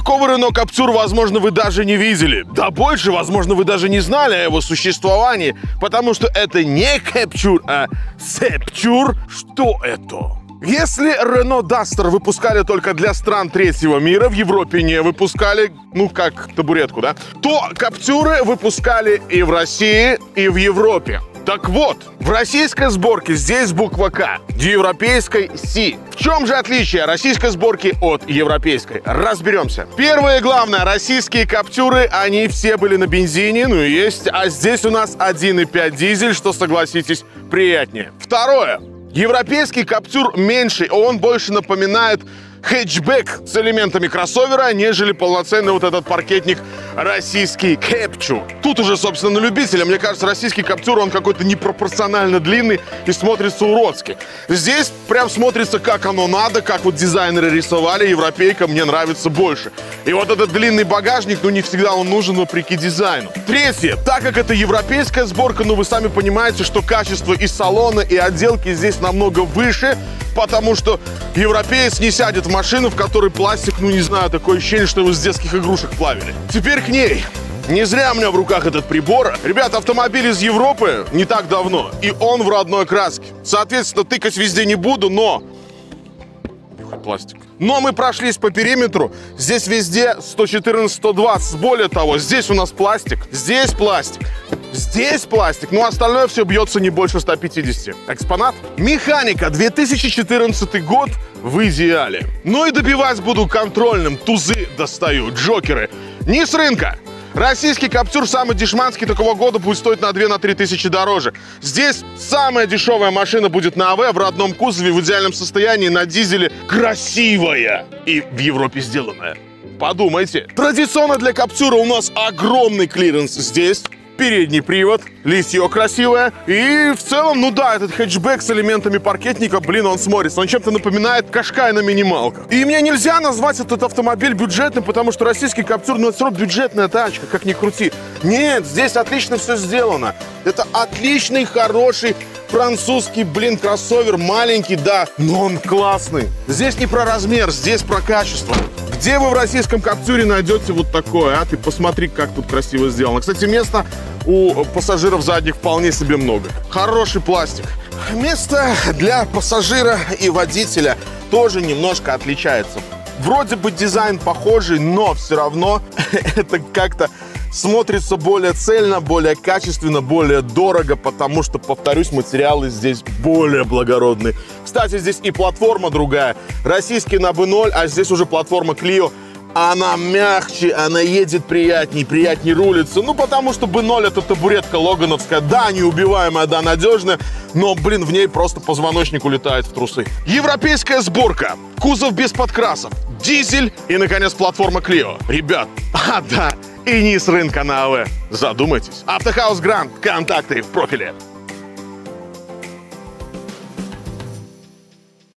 Такого Renault Captur, возможно, вы даже не видели. Да больше, возможно, вы даже не знали о его существовании, потому что это не Captur, а Septur. Что это? Если Renault Duster выпускали только для стран третьего мира, в Европе не выпускали, ну, как табуретку, да, то Каптюры выпускали и в России, и в Европе. Так вот, в российской сборке здесь буква К, в европейской Си. В чем же отличие российской сборки от европейской? Разберемся. Первое главное, российские Каптюры, они все были на бензине, ну и есть, а здесь у нас 1,5 дизель, что, согласитесь, приятнее. Второе, Европейский Каптюр меньше, он больше напоминает хэтчбэк с элементами кроссовера, нежели полноценный вот этот паркетник российский Кэпчу. Тут уже, собственно, на любителя. Мне кажется, российский Каптюр, он какой-то непропорционально длинный и смотрится уродски. Здесь прям смотрится, как оно надо, как вот дизайнеры рисовали. Европейка мне нравится больше. И вот этот длинный багажник, ну, не всегда он нужен, вопреки дизайну. Третье. Так как это европейская сборка, ну, вы сами понимаете, что качество и салона, и отделки здесь намного выше, потому что европеец не сядет в машину, в которой пластик, ну не знаю, такое ощущение, что его с детских игрушек плавили. Теперь к ней. Не зря у меня в руках этот прибор. Ребята, автомобиль из Европы не так давно, и он в родной краске. Соответственно, тыкать везде не буду, но... Пластик. Но мы прошлись по периметру. Здесь везде 114-120. Более того, здесь у нас пластик, здесь пластик. Здесь пластик, но остальное все бьется не больше 150. Экспонат. Механика, 2014 год в идеале. Ну и добивать буду контрольным. Тузы достаю, джокеры. Не с рынка. Российский Каптюр самый дешманский такого года будет стоить на 2-3 тысячи дороже. Здесь самая дешевая машина будет на АВ в родном кузове, в идеальном состоянии, на дизеле. Красивая и в Европе сделанная. Подумайте. Традиционно для Каптюра у нас огромный клиренс здесь передний привод, литьё красивое. И в целом, ну да, этот хэтчбэк с элементами паркетника, блин, он смотрится. Он чем-то напоминает Кашкай на минималках. И мне нельзя назвать этот автомобиль бюджетным, потому что российский Каптюр, ну это срок бюджетная тачка, как ни крути. Нет, здесь отлично все сделано. Это отличный, хороший французский, блин, кроссовер, маленький, да, но он классный. Здесь не про размер, здесь про качество. Где вы в российском Каптюре найдете вот такое, а? Ты посмотри, как тут красиво сделано. Кстати, места у пассажиров задних вполне себе много. Хороший пластик. Место для пассажира и водителя тоже немножко отличается. Вроде бы дизайн похожий, но все равно это как-то смотрится более цельно, более качественно, более дорого, потому что, повторюсь, материалы здесь более благородные. Кстати, здесь и платформа другая. Российский на B0, а здесь уже платформа Clio. Она мягче, она едет приятней, приятней рулится. Ну, потому что B0 это табуретка логановская. Да, неубиваемая, да, надежная. Но, блин, в ней просто позвоночник улетает в трусы. Европейская сборка. Кузов без подкрасов. Дизель и, наконец, платформа Clio. Ребят, а да, и не с рынка на АВ. Задумайтесь. Автохаус Гранд. Контакты в профиле.